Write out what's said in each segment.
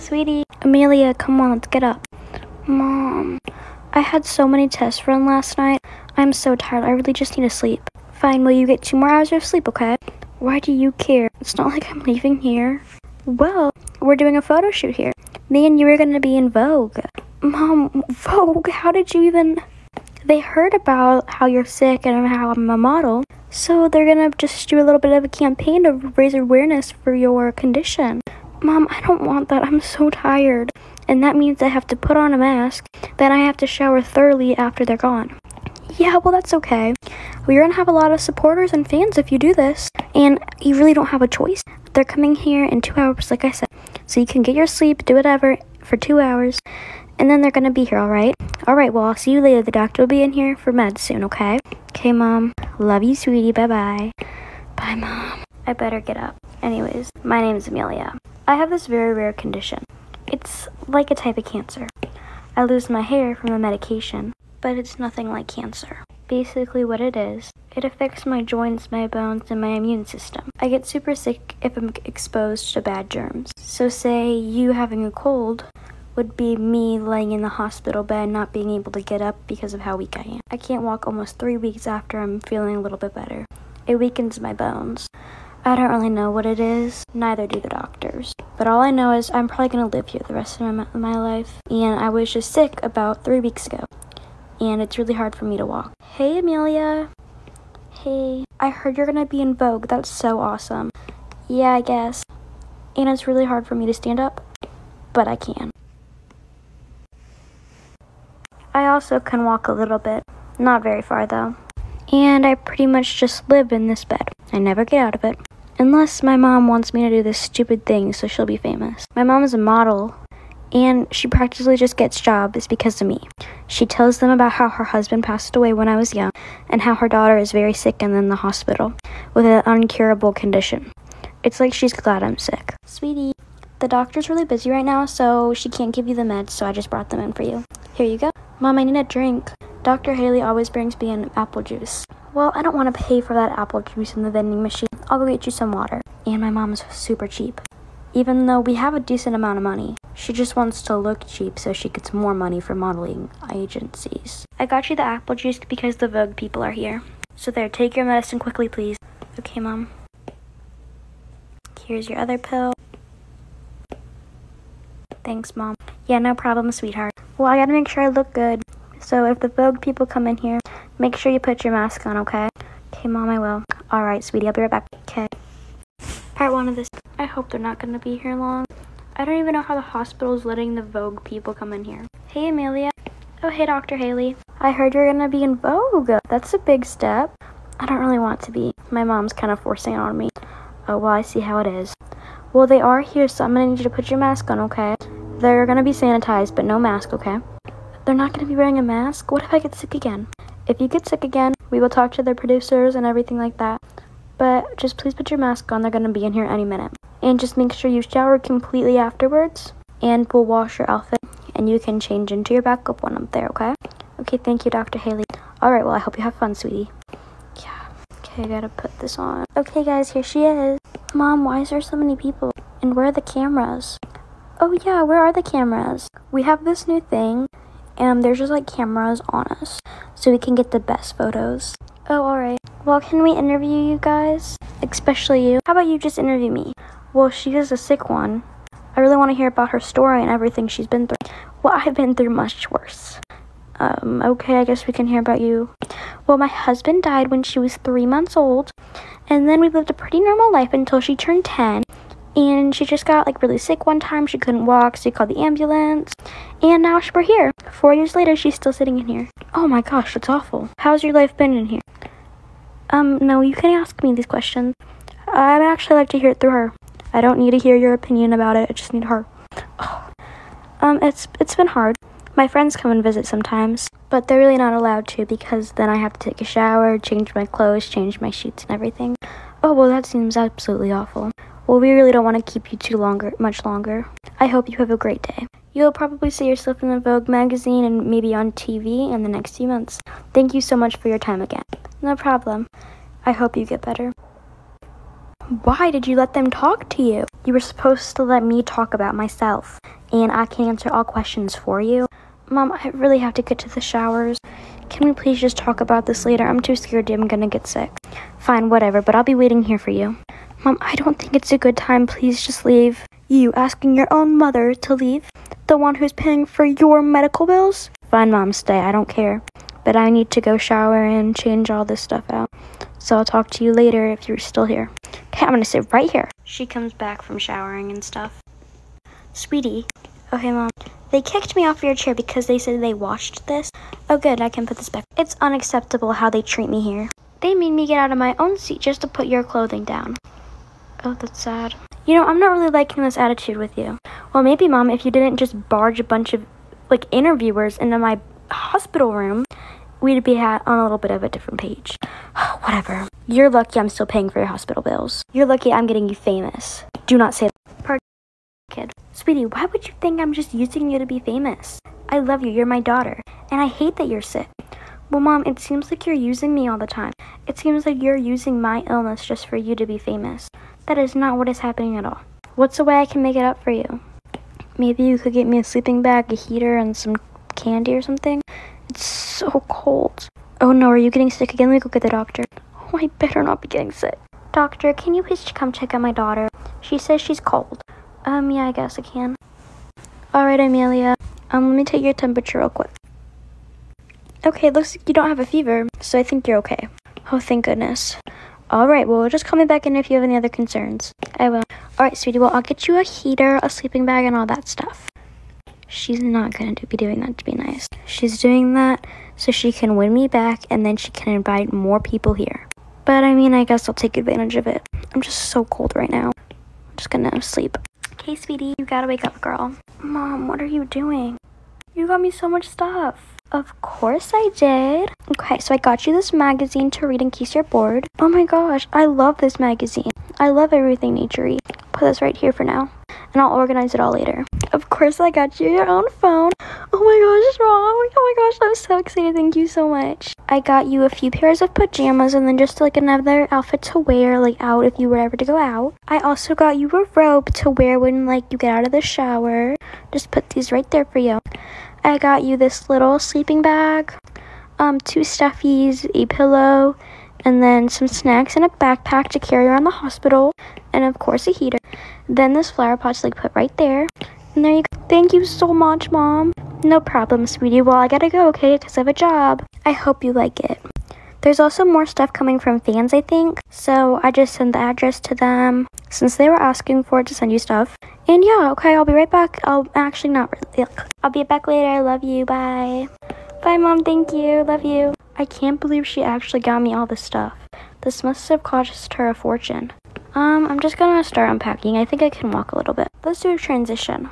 Sweetie, Amelia, come on, let's get up. Mom, I had so many tests run last night. I'm so tired. I really just need to sleep. Fine, will you get two more hours of sleep, okay? Why do you care? It's not like I'm leaving here. Well, we're doing a photo shoot here. Me and you are to be in Vogue. Mom, Vogue? How did you even. They heard about how you're sick and how I'm a model. So they're gonna just do a little bit of a campaign to raise awareness for your condition. Mom, I don't want that. I'm so tired. And that means I have to put on a mask. Then I have to shower thoroughly after they're gone. Yeah, well, that's okay. You're gonna have a lot of supporters and fans if you do this. And you really don't have a choice. They're coming here in two hours, like I said. So you can get your sleep, do whatever for two hours. And then they're gonna be here, alright? Alright, well, I'll see you later. The doctor will be in here for meds soon, okay? Okay, Mom. Love you, sweetie. Bye bye. Bye, Mom. I better get up. Anyways, my name is Amelia. I have this very rare condition. It's like a type of cancer. I lose my hair from the medication, but it's nothing like cancer. Basically, what it is, it affects my joints, my bones, and my immune system. I get super sick if I'm exposed to bad germs. So, say you having a cold would be me laying in the hospital bed not being able to get up because of how weak I am. I can't walk almost three weeks after I'm feeling a little bit better. It weakens my bones. I don't really know what it is, neither do the doctors. But all I know is I'm probably gonna live here the rest of my, my life. And I was just sick about three weeks ago. And it's really hard for me to walk. Hey, Amelia. Hey, I heard you're gonna be in Vogue. That's so awesome. Yeah, I guess. And it's really hard for me to stand up, but I can. I also can walk a little bit, not very far though. And I pretty much just live in this bed. I never get out of it. Unless my mom wants me to do this stupid thing so she'll be famous. My mom is a model, and she practically just gets jobs because of me. She tells them about how her husband passed away when I was young, and how her daughter is very sick and in the hospital with an uncurable condition. It's like she's glad I'm sick. Sweetie, the doctor's really busy right now, so she can't give you the meds, so I just brought them in for you. Here you go. Mom, I need a drink. Dr. Haley always brings me an apple juice. Well, I don't want to pay for that apple juice in the vending machine. I'll go get you some water. And my mom's super cheap. Even though we have a decent amount of money, she just wants to look cheap so she gets more money for modeling agencies. I got you the apple juice because the Vogue people are here. So there, take your medicine quickly, please. Okay, Mom. Here's your other pill. Thanks, Mom. Yeah, no problem, sweetheart. Well, I gotta make sure I look good. So if the Vogue people come in here, make sure you put your mask on, okay? Okay, Mom, I will. Alright, sweetie, I'll be right back. Okay. Part one of this. I hope they're not gonna be here long. I don't even know how the hospital is letting the Vogue people come in here. Hey, Amelia. Oh, hey, Dr. Haley. I heard you're gonna be in Vogue. That's a big step. I don't really want to be. My mom's kind of forcing it on me. Oh, well, I see how it is. Well, they are here, so I'm gonna need you to put your mask on, okay? They're gonna be sanitized, but no mask, okay? They're not gonna be wearing a mask? What if I get sick again? If you get sick again, we will talk to the producers and everything like that. But just please put your mask on, they're gonna be in here any minute. And just make sure you shower completely afterwards, and we'll wash your outfit, and you can change into your backup one up there, okay? Okay, thank you, Dr. Haley. Alright, well, I hope you have fun, sweetie. Yeah. Okay, I gotta put this on. Okay, guys, here she is. Mom, why is there so many people? And where are the cameras? Oh yeah, where are the cameras? We have this new thing, and there's just like cameras on us, so we can get the best photos. Oh, alright. Well, can we interview you guys? Especially you. How about you just interview me? Well, she is a sick one. I really want to hear about her story and everything she's been through. Well, I've been through much worse. Um, okay, I guess we can hear about you. Well, my husband died when she was three months old, and then we lived a pretty normal life until she turned 10 and she just got like really sick one time. She couldn't walk, so we called the ambulance. And now we're here. Four years later, she's still sitting in here. Oh my gosh, that's awful. How's your life been in here? Um, no, you can ask me these questions. I'd actually like to hear it through her. I don't need to hear your opinion about it. I just need her. Oh. Um, it's it's been hard. My friends come and visit sometimes, but they're really not allowed to because then I have to take a shower, change my clothes, change my sheets and everything. Oh, well, that seems absolutely awful. Well, we really don't want to keep you too longer, much longer. I hope you have a great day. You'll probably see yourself in the Vogue magazine and maybe on TV in the next few months. Thank you so much for your time again. No problem. I hope you get better. Why did you let them talk to you? You were supposed to let me talk about myself, and I can answer all questions for you. Mom, I really have to get to the showers. Can we please just talk about this later? I'm too scared I'm gonna get sick. Fine, whatever, but I'll be waiting here for you. Mom, I don't think it's a good time. Please just leave. You asking your own mother to leave? The one who's paying for your medical bills? Fine, Mom, stay. I don't care. But I need to go shower and change all this stuff out. So I'll talk to you later if you're still here. Okay, I'm gonna sit right here. She comes back from showering and stuff. Sweetie. Okay, Mom. They kicked me off your chair because they said they washed this. Oh, good, I can put this back. It's unacceptable how they treat me here. They made me get out of my own seat just to put your clothing down. Oh, that's sad. You know, I'm not really liking this attitude with you. Well, maybe, Mom, if you didn't just barge a bunch of, like, interviewers into my hospital room, we'd be on a little bit of a different page. Whatever. You're lucky I'm still paying for your hospital bills. You're lucky I'm getting you famous. Do not say that. Pardon, kid. Sweetie, why would you think I'm just using you to be famous? I love you. You're my daughter. And I hate that you're sick. Well, Mom, it seems like you're using me all the time. It seems like you're using my illness just for you to be famous. That is not what is happening at all. What's the way I can make it up for you? Maybe you could get me a sleeping bag, a heater, and some candy or something? It's so cold. Oh no, are you getting sick again? Let me go get the doctor. Oh, I better not be getting sick. Doctor, can you please come check on my daughter? She says she's cold. Um, yeah, I guess I can. Alright, Amelia. Um, let me take your temperature real quick. Okay, looks like you don't have a fever, so I think you're okay. Oh, thank goodness. Alright, well, just call me back in if you have any other concerns. I will. Alright, sweetie, well, I'll get you a heater, a sleeping bag, and all that stuff. She's not gonna be doing that to be nice. She's doing that so she can win me back, and then she can invite more people here. But I mean, I guess I'll take advantage of it. I'm just so cold right now. I'm just gonna sleep. Okay, sweetie, you gotta wake up, girl. Mom, what are you doing? You got me so much stuff. Of course I did. Okay, so I got you this magazine to read in case you're bored. Oh my gosh, I love this magazine. I love everything naturey. Put this right here for now, and I'll organize it all later. Of course I got you your own phone. Oh my gosh, Mom. Oh my gosh, I'm so excited. Thank you so much. I got you a few pairs of pajamas and then just like another outfit to wear like out if you were ever to go out. I also got you a robe to wear when like you get out of the shower. Just put these right there for you. I got you this little sleeping bag, um, two stuffies, a pillow, and then some snacks and a backpack to carry around the hospital, and of course a heater. Then this flower pot's like put right there. And there you go. Thank you so much, Mom. No problem, sweetie. Well, I gotta go, okay? Because I have a job. I hope you like it. There's also more stuff coming from fans, I think. So I just sent the address to them since they were asking for it to send you stuff. And yeah, okay, I'll be right back. I'll actually not really. I'll be back later. I love you. Bye. Bye, Mom. Thank you. Love you. I can't believe she actually got me all this stuff. This must have cost her a fortune. Um, I'm just gonna start unpacking. I think I can walk a little bit. Let's do a transition.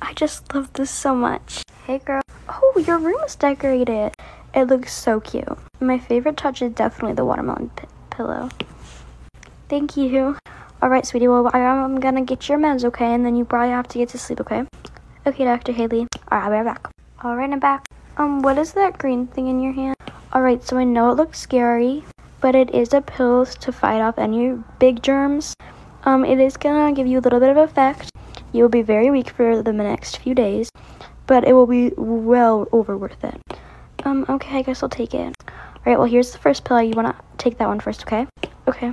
I just love this so much. Hey girl. Oh, your room is decorated. It looks so cute. My favorite touch is definitely the watermelon pillow. Thank you. Alright, sweetie. Well, I'm gonna get your meds, okay? And then you probably have to get to sleep, okay? Okay, Dr. Haley. Alright, I'll be right back. Alright, I'm back. Um, what is that green thing in your hand? Alright, so I know it looks scary, but it is a pill to fight off any big germs. Um, it is gonna give you a little bit of effect. You will be very weak for the next few days, but it will be well over worth it. Um, okay, I guess I'll take it. Alright, well, here's the first pill. You wanna take that one first, okay? Okay.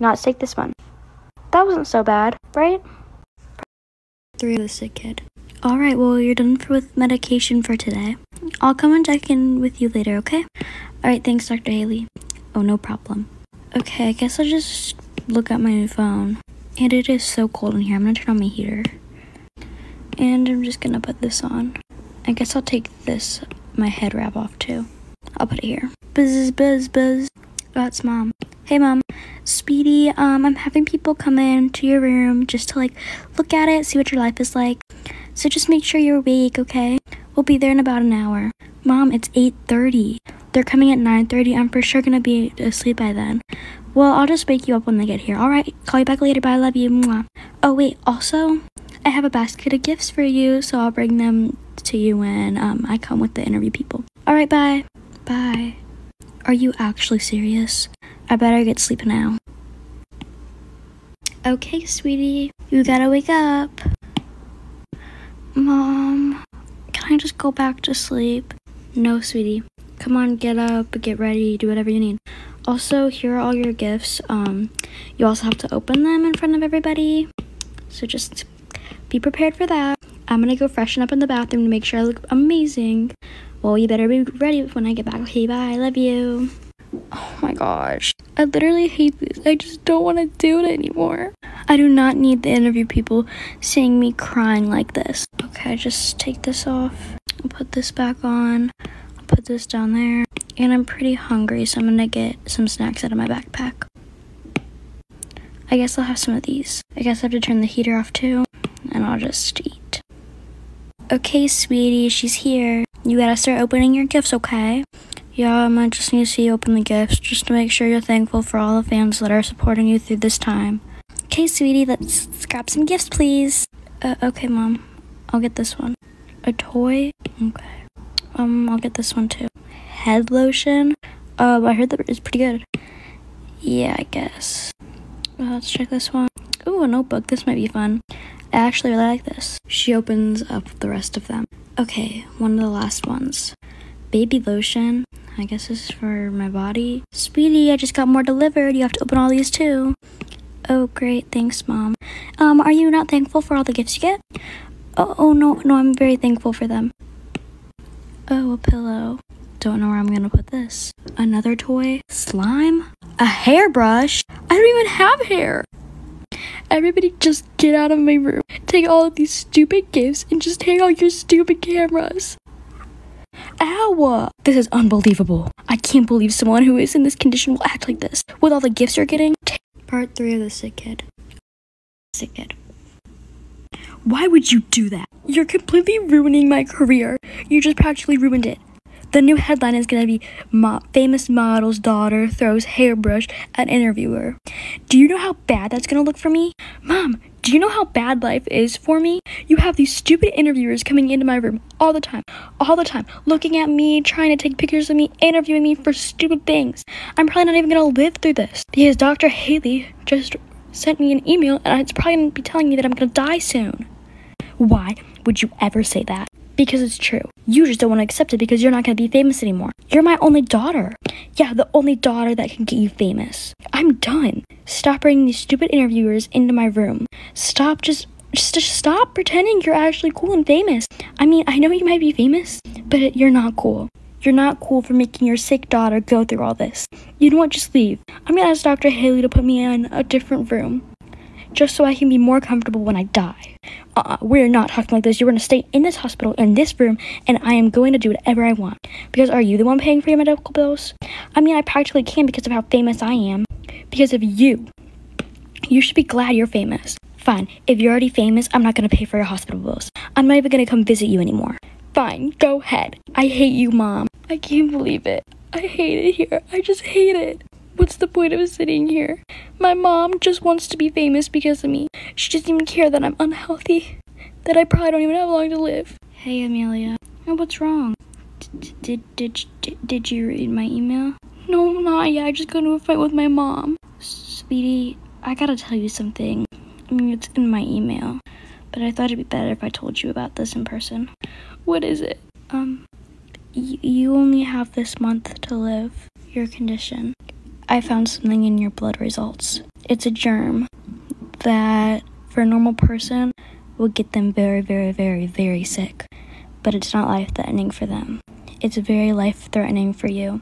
Now let's take this one. That wasn't so bad, right? Three of the sick kid. Alright, well, you're done for, with medication for today. I'll come and check in with you later, okay? Alright, thanks, Dr. Haley. Oh, no problem. Okay, I guess I'll just look at my phone. And it is so cold in here. I'm gonna turn on my heater. And I'm just gonna put this on. I guess I'll take this, my head wrap off too. I'll put it here. Buzz, buzz, buzz. That's mom. Hey mom. Speedy, um, I'm having people come in to your room just to like look at it, see what your life is like. So just make sure you're awake, okay? We'll be there in about an hour. Mom, it's 8.30. They're coming at 9.30. I'm for sure gonna be asleep by then. Well, I'll just wake you up when they get here. Alright, call you back later. Bye, I love you. Mwah. Oh, wait, also, I have a basket of gifts for you, so I'll bring them to you when um, I come with the interview people. Alright, bye. Bye. Are you actually serious? I better get sleep now. Okay, sweetie, you gotta wake up. Mom, can I just go back to sleep? No, sweetie. Come on, get up, get ready, do whatever you need. Also, here are all your gifts. Um, you also have to open them in front of everybody. So just be prepared for that. I'm gonna go freshen up in the bathroom to make sure I look amazing. Well, you better be ready when I get back. Okay, bye. I love you. Oh my gosh. I literally hate this. I just don't want to do it anymore. I do not need the interview people seeing me crying like this. Okay, just take this off. I'll put this back on. I'll put this down there. And I'm pretty hungry, so I'm gonna get some snacks out of my backpack. I guess I'll have some of these. I guess I have to turn the heater off too, and I'll just eat. Okay, sweetie, she's here. You gotta start opening your gifts, okay? Yeah, I might just need to see you open the gifts just to make sure you're thankful for all the fans that are supporting you through this time. Okay, sweetie, let's, grab some gifts, please. Uh, okay, mom. I'll get this one. A toy? Okay. Um, I'll get this one too. Head lotion? Uh, I heard that it's pretty good. Yeah, I guess. Uh, let's check this one. Ooh, a notebook. This might be fun. I actually really like this. She opens up the rest of them. Okay, one of the last ones. Baby lotion. I guess this is for my body. Sweetie, I just got more delivered. You have to open all these too. Oh, great. Thanks, Mom. Um, are you not thankful for all the gifts you get? Oh, oh no, no, I'm very thankful for them. Oh, a pillow. Don't know where I'm gonna put this. Another toy. Slime. A hairbrush. I don't even have hair. Everybody just get out of my room. Take all of these stupid gifts and just take all your stupid cameras. Ow! This is unbelievable. I can't believe someone who is in this condition will act like this. With all the gifts you're getting. Part 3 of the sick kid. Sick kid. Why would you do that? You're completely ruining my career. You just practically ruined it. The new headline is going to be Mo Famous Model's Daughter Throws Hairbrush at Interviewer. Do you know how bad that's going to look for me? Mom, do you know how bad life is for me? You have these stupid interviewers coming into my room all the time, all the time, looking at me, trying to take pictures of me, interviewing me for stupid things. I'm probably not even going to live through this because Dr. Haley just sent me an email and it's probably going to be telling me that I'm going to die soon. Why would you ever say that? Because it's true. You just don't want to accept it because you're not going to be famous anymore. You're my only daughter. Yeah, the only daughter that can get you famous. I'm done. Stop bringing these stupid interviewers into my room. Stop just just, just stop pretending you're actually cool and famous. I mean, I know you might be famous, but you're not cool. You're not cool for making your sick daughter go through all this. You know what? Just leave. I'm gonna ask Dr. Haley to put me in a different room just so I can be more comfortable when I die. Uh, we're not talking like this. You're going to stay in this hospital, in this room, and I am going to do whatever I want. Because are you the one paying for your medical bills? I mean, I practically can because of how famous I am. Because of you. You should be glad you're famous. Fine, if you're already famous, I'm not going to pay for your hospital bills. I'm not even going to come visit you anymore. Fine, go ahead. I hate you, Mom. I can't believe it. I hate it here. I just hate it. What's the point of sitting here? My mom just wants to be famous because of me. She doesn't even care that I'm unhealthy, that I probably don't even have long to live. Hey, Amelia. Oh, what's wrong? Did, did, did, did you read my email? No, not yet. I just got into a fight with my mom. Sweetie, I gotta tell you something. I mean, it's in my email, but I thought it'd be better if I told you about this in person. What is it? Um, you only have this month to live. Your condition. I found something in your blood results. It's a germ that, for a normal person, would get them very, very, very, very sick. But it's not life threatening for them. It's very life threatening for you.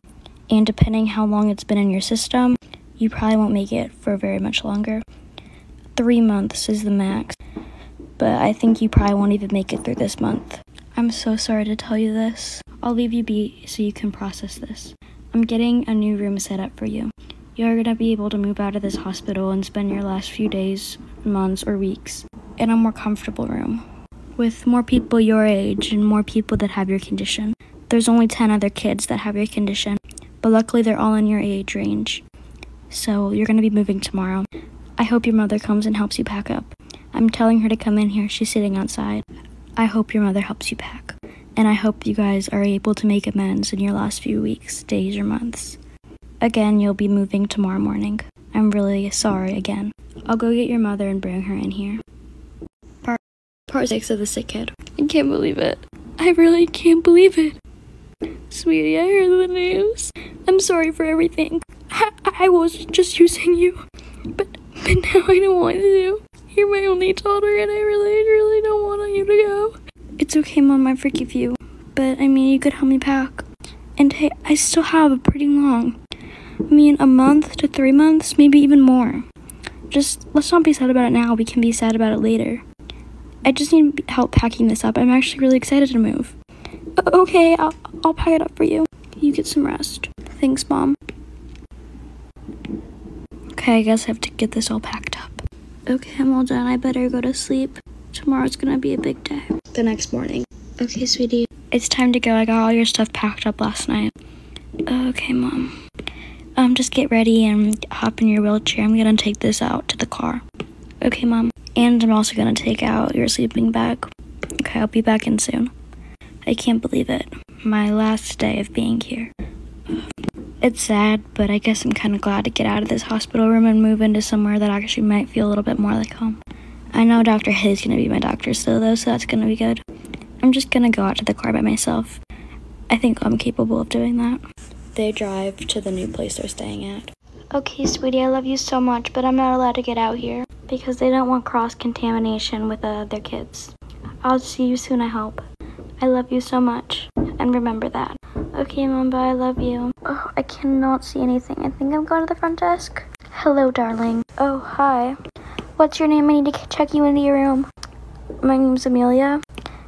And depending how long it's been in your system, you probably won't make it for very much longer. Three months is the max. But I think you probably won't even make it through this month. I'm so sorry to tell you this. I'll leave you be so you can process this. I'm getting a new room set up for you. You're gonna be able to move out of this hospital and spend your last few days, months, or weeks in a more comfortable room with more people your age and more people that have your condition. There's only 10 other kids that have your condition, but luckily they're all in your age range. So you're gonna be moving tomorrow. I hope your mother comes and helps you pack up. I'm telling her to come in here. She's sitting outside. I hope your mother helps you pack and I hope you guys are able to make amends in your last few weeks, days, or months. Again, you'll be moving tomorrow morning. I'm really sorry again. I'll go get your mother and bring her in here. Part, part six of the sick kid. I can't believe it. I really can't believe it. Sweetie, I heard the news. I'm sorry for everything. I, I was just using you. But, but now I don't want to. You're my only daughter and I really, really don't want you to go. It's okay, Mom, I forgive you. But, I mean, you could help me pack. And hey, I still have a pretty long. I mean, a month to three months, maybe even more. Just, let's not be sad about it now. We can be sad about it later. I just need help packing this up. I'm actually really excited to move. Okay, I'll, I'll pack it up for you. You get some rest. Thanks, Mom. Okay, I guess I have to get this all packed up. Okay, I'm all done. I better go to sleep. Tomorrow's gonna be a big day. The next morning. Okay, sweetie. It's time to go. I got all your stuff packed up last night. Okay, Mom. Um, just get ready and hop in your wheelchair. I'm gonna take this out to the car. Okay, Mom. And I'm also gonna take out your sleeping bag. Okay, I'll be back in soon. I can't believe it. My last day of being here. It's sad, but I guess I'm kind of glad to get out of this hospital room and move into somewhere that actually might feel a little bit more like home. I know Dr. Hayes going to be my doctor still, though, so that's going to be good. I'm just going to go out to the car by myself. I think I'm capable of doing that. They drive to the new place they're staying at. Okay, sweetie, I love you so much, but I'm not allowed to get out here because they don't want cross contamination with uh, their kids. I'll see you soon, I hope. I love you so much, and remember that. Okay, Mamba, I love you. Oh, I cannot see anything. I think I'm going to the front desk. Hello, darling. Oh, hi. What's your name? I need to check you into your room. My name's Amelia.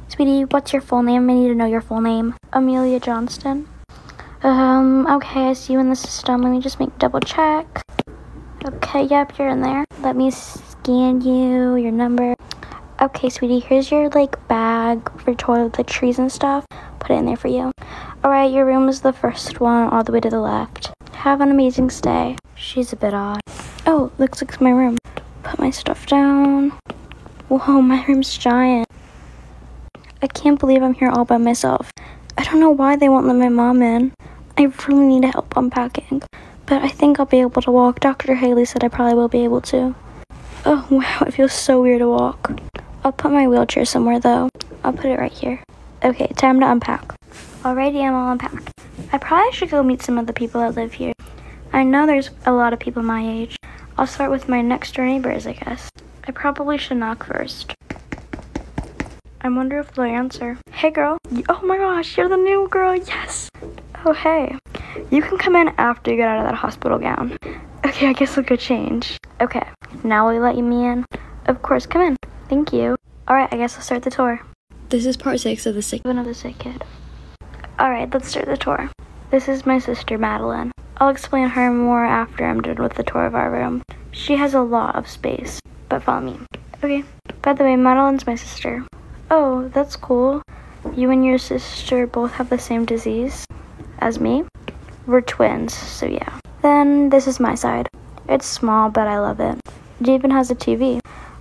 Sweetie, what's your full name? I need to know your full name. Amelia Johnston. Um, okay, I see you in the system. Let me just make double check. Okay, yep, you're in there. Let me scan you, your number. Okay, sweetie, here's your, like, bag for toiletries and stuff. Put it in there for you. Alright, your room is the first one all the way to the left. Have an amazing stay. She's a bit odd. Oh, looks like my room. My stuff down. Whoa, my room's giant. I can't believe I'm here all by myself. I don't know why they won't let my mom in. I really need to help unpacking. But I think I'll be able to walk. Dr. Haley said I probably will be able to. Oh, wow, it feels so weird to walk. I'll put my wheelchair somewhere though. I'll put it right here. Okay, time to unpack. Alrighty, I'm all unpacked. I probably should go meet some of the people that live here. I know there's a lot of people my age. I'll start with my next door neighbors, I guess. I probably should knock first. I wonder if they'll answer. Hey girl. Oh my gosh, you're the new girl, yes. Oh hey. You can come in after you get out of that hospital gown. Okay, I guess I'll go change. Okay, now will you let me in? Of course, come in. Thank you. Alright, I guess I'll start the tour. This is part six of the sick of the sick kid. Alright, let's start the tour. This is my sister Madeline. I'll explain her more after I'm done with the tour of our room. She has a lot of space, but follow me. Okay, by the way, Madeline's my sister. Oh, that's cool. You and your sister both have the same disease as me? We're twins, so yeah. Then this is my side. It's small, but I love it. It even has a TV.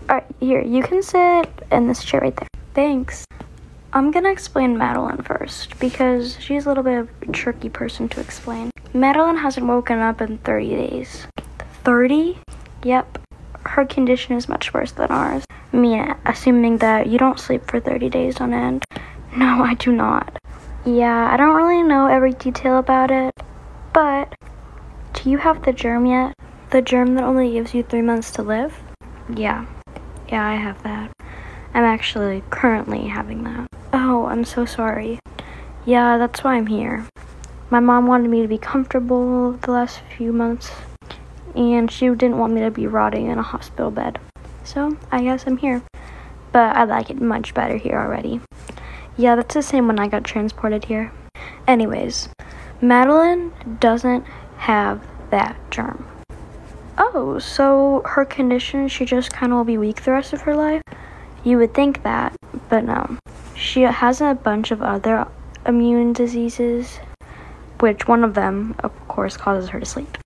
Alright, here, you can sit in this chair right there. Thanks. I'm gonna explain Madeline first because she's a little bit of a tricky person to explain. Madeline hasn't woken up in 30 days. 30? Yep. Her condition is much worse than ours. I mean, assuming that you don't sleep for 30 days on end. No, I do not. Yeah, I don't really know every detail about it, but do you have the germ yet? The germ that only gives you three months to live? Yeah. Yeah, I have that. I'm actually currently having that. I'm so sorry. Yeah, that's why I'm here. My mom wanted me to be comfortable the last few months, and she didn't want me to be rotting in a hospital bed. So, I guess I'm here. But I like it much better here already. Yeah, that's the same when I got transported here. Anyways, Madeline doesn't have that germ. Oh, so her condition, she just kind of will be weak the rest of her life? You would think that, but no. She has a bunch of other immune diseases, which one of them, of course, causes her to sleep.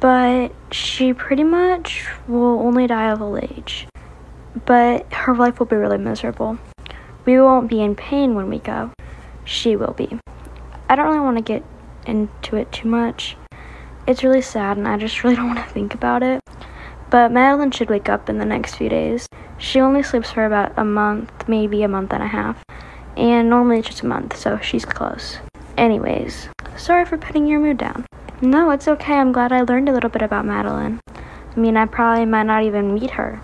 But she pretty much will only die of old age. But her life will be really miserable. We won't be in pain when we go. She will be. I don't really want to get into it too much. It's really sad and I just really don't want to think about it. But Madeline should wake up in the next few days. She only sleeps for about a month, maybe a month and a half. And normally it's just a month, so she's close. Anyways, sorry for putting your mood down. No, it's okay. I'm glad I learned a little bit about Madeline. I mean, I probably might not even meet her.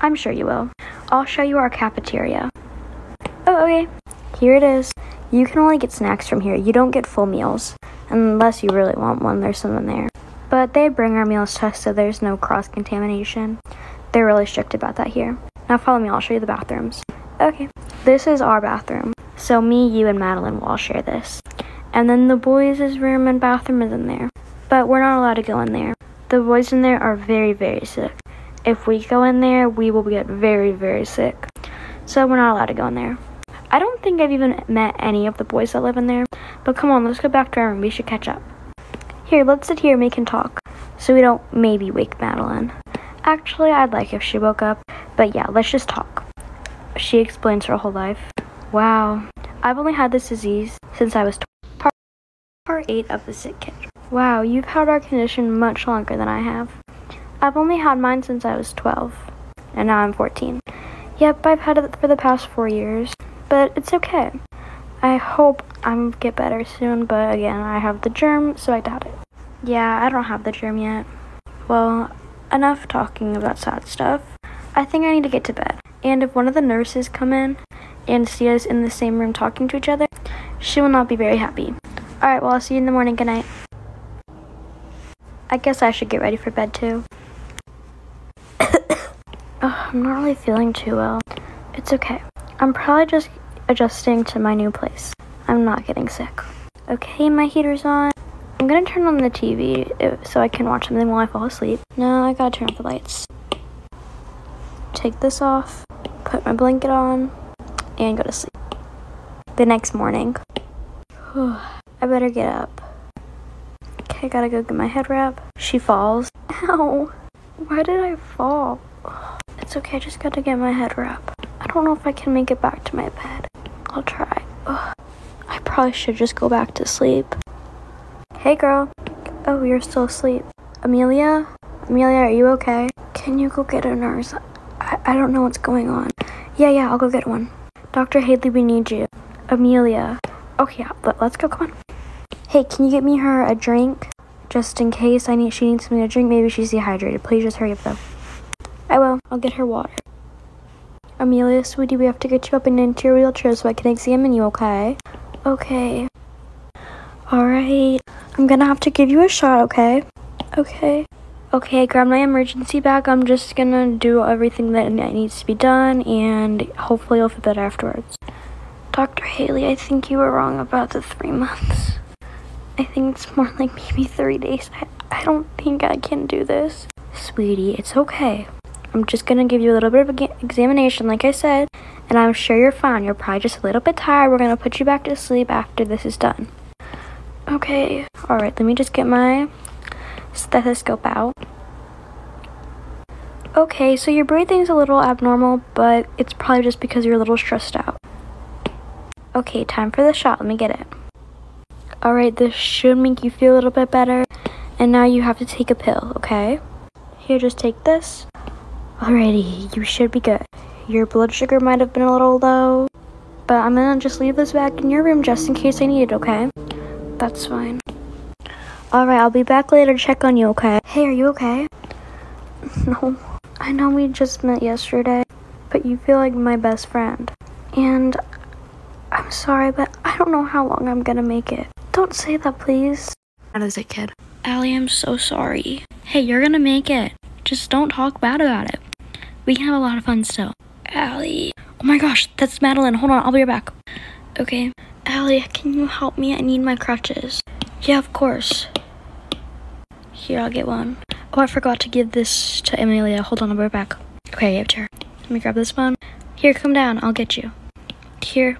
I'm sure you will. I'll show you our cafeteria. Oh, okay. Here it is. You can only get snacks from here. You don't get full meals. Unless you really want one, there's some in there. But they bring our meals to us so there's no cross contamination. They're really strict about that here. Now follow me, I'll show you the bathrooms. Okay, this is our bathroom. So me, you, and Madeline will all share this. And then the boys' room and bathroom is in there. But we're not allowed to go in there. The boys in there are very, very sick. If we go in there, we will get very, very sick. So we're not allowed to go in there. I don't think I've even met any of the boys that live in there. But come on, let's go back to our room. We should catch up. Here, let's sit here and we can talk. So we don't maybe wake Madeline. Actually, I'd like if she woke up. But yeah, let's just talk. She explains her whole life. Wow. I've only had this disease since I was part, part 8 of the sick kid. Wow, you've had our condition much longer than I have. I've only had mine since I was 12. And now I'm 14. Yep, I've had it for the past four years. But it's okay. I hope I'm get better soon, but again, I have the germ, so I doubt it. Yeah, I don't have the germ yet. Well, enough talking about sad stuff. I think I need to get to bed. And if one of the nurses come in and see us in the same room talking to each other, she will not be very happy. Alright, well, I'll see you in the morning. Good night. I guess I should get ready for bed too. oh, I'm not really feeling too well. It's okay. I'm probably just adjusting to my new place. I'm not getting sick. Okay, my heater's on. I'm gonna turn on the TV so I can watch something while I fall asleep. No, I gotta turn off the lights. Take this off, put my blanket on, and go to sleep. The next morning. I better get up. Okay, gotta go get my head wrap. She falls. Ow! Why did I fall? It's okay, I just gotta get my head wrap. I don't know if I can make it back to my bed. I'll try. Ugh. I probably should just go back to sleep. Hey girl. Oh, you're still asleep. Amelia? Amelia, are you okay? Can you go get a nurse? I, I don't know what's going on. Yeah, yeah, I'll go get one. Dr. Hadley, we need you. Amelia. Okay, let, let's go, come on. Hey, can you get me her a drink? Just in case I need she needs something to drink. Maybe she's dehydrated. Please just hurry up though. I will. I'll get her water. Amelia, sweetie, we have to get you up and into your wheelchair so I can examine you, okay? Okay. Alright. I'm gonna have to give you a shot, okay? Okay. Okay, grab my emergency bag. I'm just gonna do everything that needs to be done and hopefully you'll feel better afterwards. Dr. Haley, I think you were wrong about the three months. I think it's more like maybe three days. I, I don't think I can do this. Sweetie, it's okay. I'm just gonna give you a little bit of examination, like I said, and I'm sure you're fine. You're probably just a little bit tired. We're gonna put you back to sleep after this is done. Okay. All right. Let me just get my stethoscope out. Okay, so your breathing's a little abnormal, but it's probably just because you're a little stressed out. Okay, time for the shot. Let me get it. Alright, this should make you feel a little bit better. And now you have to take a pill, okay? Here, just take this. Alrighty, you should be good. Your blood sugar might have been a little low, but I'm gonna just leave this back in your room just in case I need it, okay? That's fine. Alright, I'll be back later to check on you, okay? Hey, are you okay? No. I know we just met yesterday, but you feel like my best friend. And I'm sorry, but I don't know how long I'm gonna make it. Don't say that, please. How does it, kid? Allie, I'm so sorry. Hey, you're gonna make it. Just don't talk bad about it. We can have a lot of fun still. Allie. Oh my gosh, that's Madeline. Hold on, I'll be right back. Okay. Allie, can you help me? I need my crutches. Yeah, of course. Here, I'll get one. Oh, I forgot to give this to Amelia. Hold on, I'll be right back. Okay, I have chair. Let me grab this one. Here, come down. I'll get you. Here.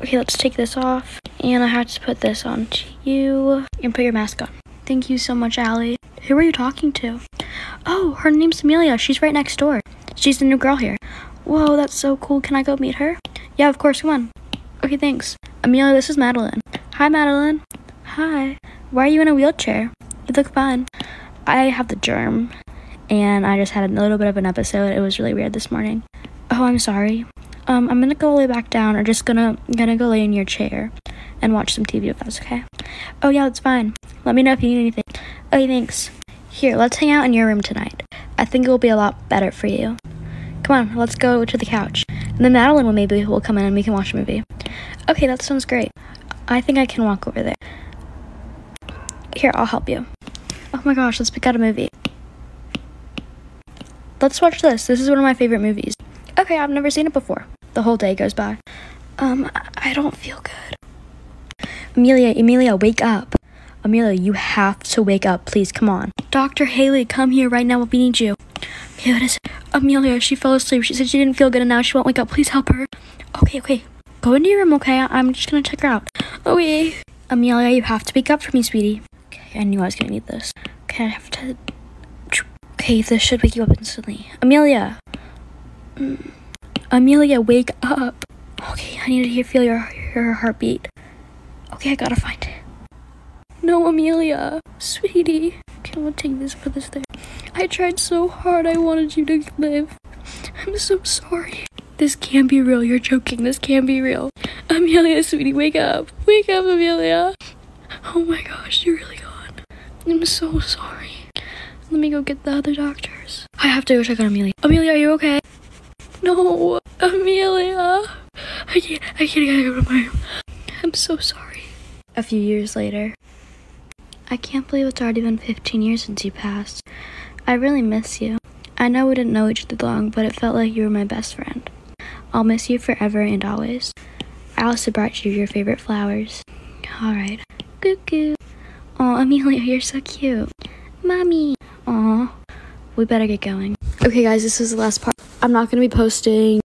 Okay, let's take this off. And I have to put this on to you. And put your mask on. Thank you so much, Allie. Who are you talking to? Oh, her name's Amelia. She's right next door. She's the new girl here. Whoa, that's so cool. Can I go meet her? Yeah, of course. Come on. Okay, thanks. Amelia, this is Madeline. Hi, Madeline. Hi. Why are you in a wheelchair? You look fine. I have the germ, and I just had a little bit of an episode. It was really weird this morning. Oh, I'm sorry. Um, I'm gonna go lay back down, or just gonna gonna go lay in your chair and watch some TV if that's okay. Oh yeah, that's fine. Let me know if you need anything. Okay, thanks. Here, let's hang out in your room tonight. I think it will be a lot better for you. Come on, let's go to the couch. And then Madeline will maybe will come in and we can watch a movie. Okay, that sounds great. I think I can walk over there. Here, I'll help you. Oh my gosh, let's pick out a movie. Let's watch this. This is one of my favorite movies. Okay, I've never seen it before. The whole day goes by. Um, I don't feel good. Amelia, Amelia, wake up. Amelia, you have to wake up, please. Come on. Dr. Haley, come here right now. We need you. Okay, what is it? Amelia, she fell asleep. She said she didn't feel good and now she won't wake up. Please help her. Okay, okay. Go into your room, okay? I'm just gonna check her out. Okay. Amelia, you have to wake up for me, sweetie. Okay, I knew I was gonna need this. Okay, I have to. Okay, this should wake you up instantly. Amelia. Mm. Amelia, wake up. Okay, I need to hear, feel your, your heartbeat. Okay, I gotta find it. No, Amelia. Sweetie. Okay, I'll take this for this thing. I tried so hard. I wanted you to live. I'm so sorry. This can't be real. You're joking. This can't be real. Amelia, sweetie, wake up. Wake up, Amelia. Oh my gosh, you're really gone. I'm so sorry. Let me go get the other doctors. I have to go check on Amelia. Amelia, are you okay? No, Amelia. I can't, I can't get out of my room. I'm so sorry. A few years later. I can't believe it's already been 15 years since you passed. I really miss you. I know we didn't know each other long, but it felt like you were my best friend. I'll miss you forever and always. I also brought you your favorite flowers. Alright. Cuckoo. Aw, Amelia, you're so cute. Mommy. Aw. We better get going. Okay, guys, this is the last part. I'm not going to be posting